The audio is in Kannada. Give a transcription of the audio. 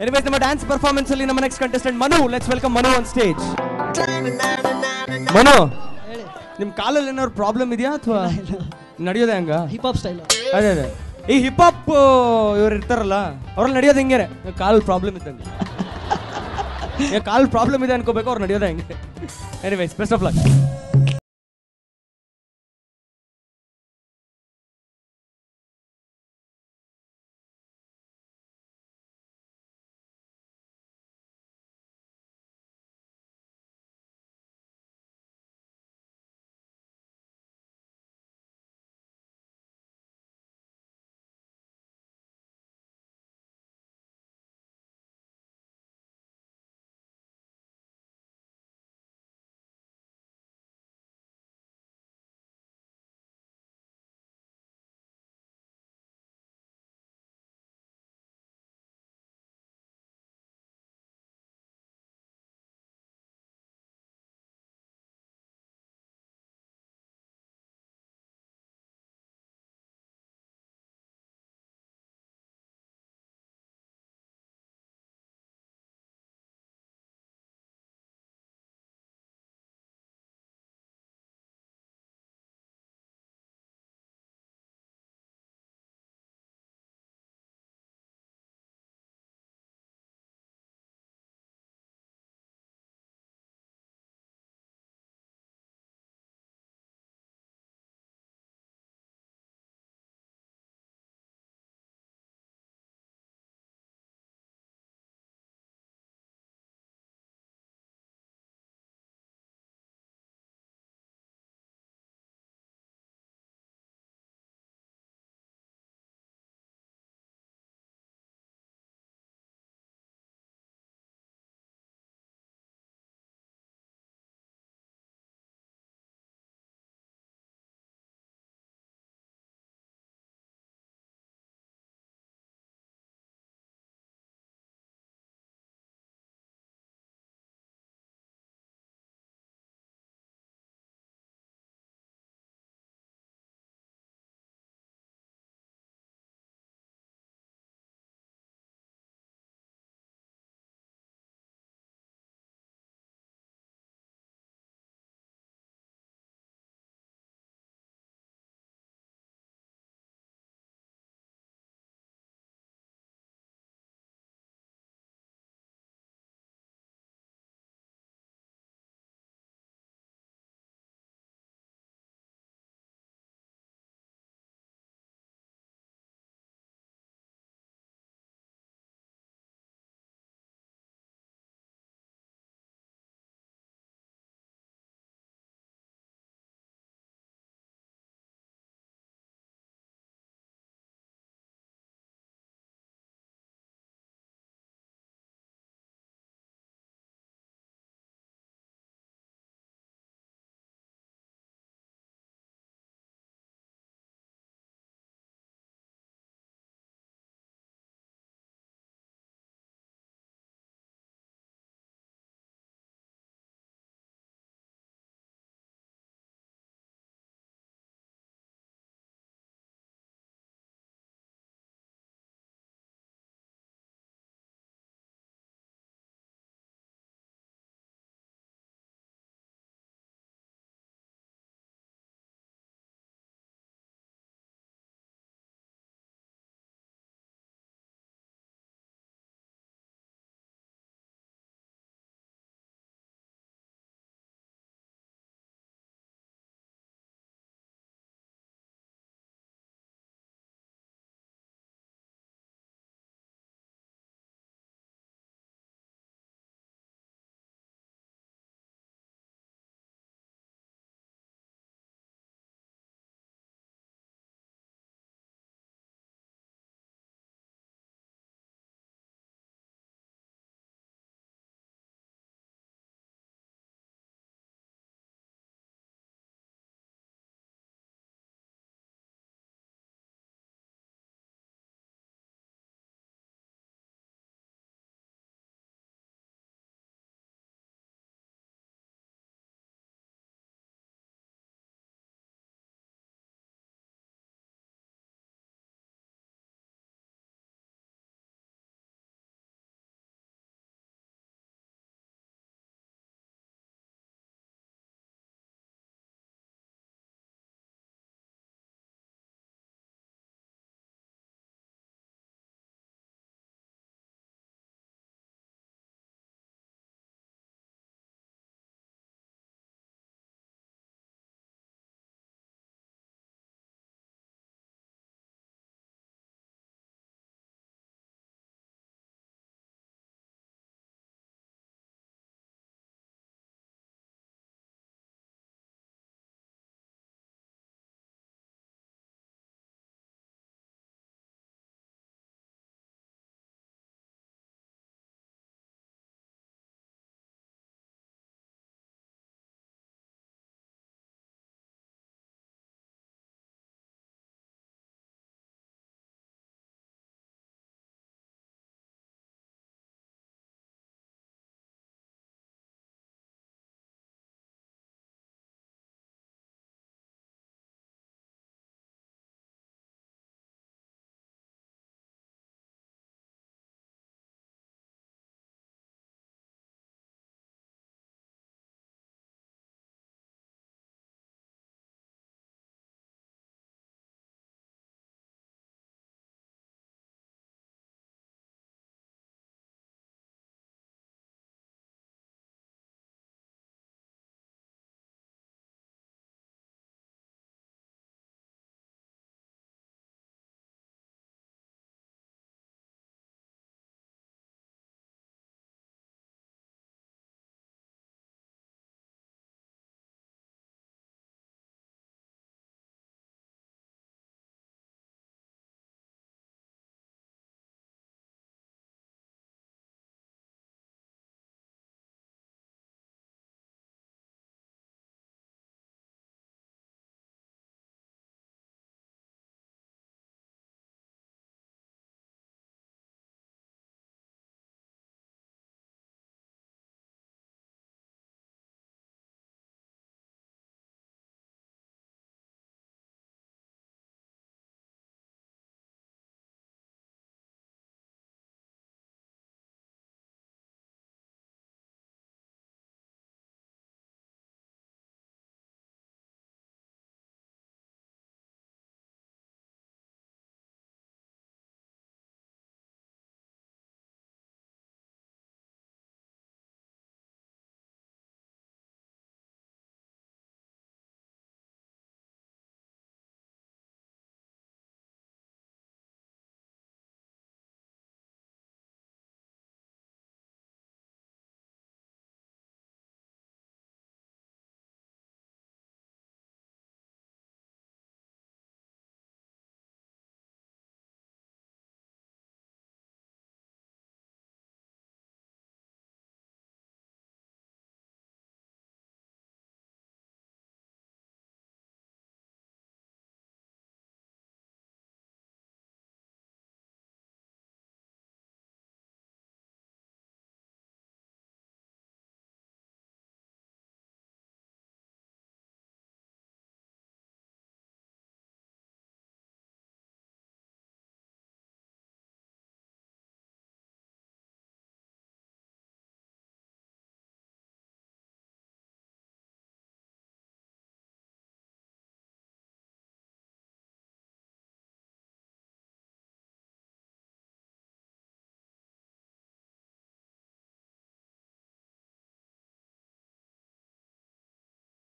ಎನಿವೇಸ್ ನಮ್ಮ ಡ್ಯಾನ್ಸ್ ಪರ್ಫಾರ್ಮೆನ್ಸ್ ಅಲ್ಲಿ ನಮ್ಮ next contestant Manu. Let's welcome Manu on stage Manu ನಿಮ್ಮ ಕಾಲಲ್ಲಿ ಏನಾದ್ರು ಪ್ರಾಬ್ಲಮ್ ಇದೆಯಾ ಅಥವಾ ನಡೆಯೋದೆ ಹಂಗ? ಹಿಪ್ ಹಾಪ್ ಸ್ಟೈಲ್ ಅದೇ ಅದೇ. ಈ ಹಿಪ್ ಹಾಪ್ ಇವ್ರು ಇರ್ತಾರಲ್ಲ ಅವ್ರಲ್ಲಿ ನಡೆಯೋದು ಹೆಂಗೆ ಕಾಲ್ ಪ್ರಾಬ್ಲಮ್ ಇದ್ದಂಗೆ. ಕಾಲ್ ಪ್ರಾಬ್ಲಮ್ ಇದೆ ಅನ್ಕೋಬೇಕು ಅವ್ರು ನಡೆಯೋದೆ ಹೆಂಗೆ. Anyways best of luck